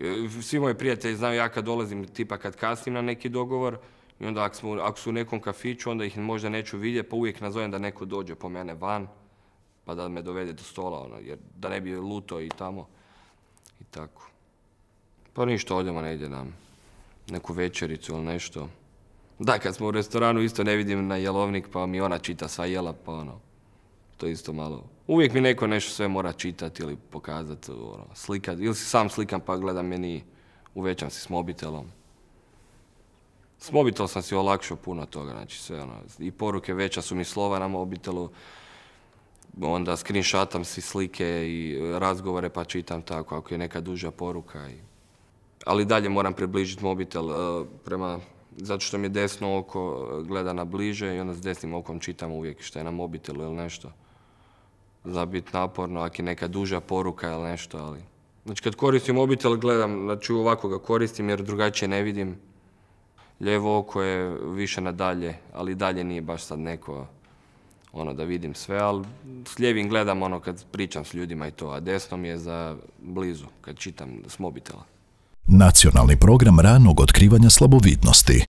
E, Svi moji prijatelji znaju ja kad dolazim, tipa kad kasnim na neki dogovor, i onda ako, smo, ako su u nekom kafiću, onda ih možda neću vidjeti, pa uvijek nazovem da neko dođe po mene van, pa da me dovede do stola, ono, jer da ne bi luto i tamo. I tako. Pa ništa, odemo negdje na neku večericu ili nešto. Da, kad smo u restoranu isto ne vidim na jelovnik, pa mi ona čita sva jela, pa ono, to isto malo. Uvijek mi neko nešto sve mora čitati ili pokazati, ono, slikat, ili si sam slikam pa gledam meni, uvećam si s mobitelom. S mobitelom sam si olakšao puno toga, znači sve ono, i poruke veća su mi slova na mobitelu, onda screenshotam si slike i razgovore pa čitam tako ako je neka duža poruka. I... Ali dalje moram približiti mobitel e, prema, zato što mi je desno oko e, gleda na bliže i onda s desnim okom čitam uvijek što je na mobitelu ili nešto. Za biti naporno, ako je neka duža poruka ili nešto, ali... Znači kad koristim mobitel gledam, znači ovako ga koristim jer drugačije ne vidim. Lijevo oko je više na dalje, ali dalje nije baš sad neko ono da vidim sve, ali s lijevim gledam ono kad pričam s ljudima i to, a desno mi je za blizu kad čitam s mobitela. Nacionalni program ranog otkrivanja slabovidnosti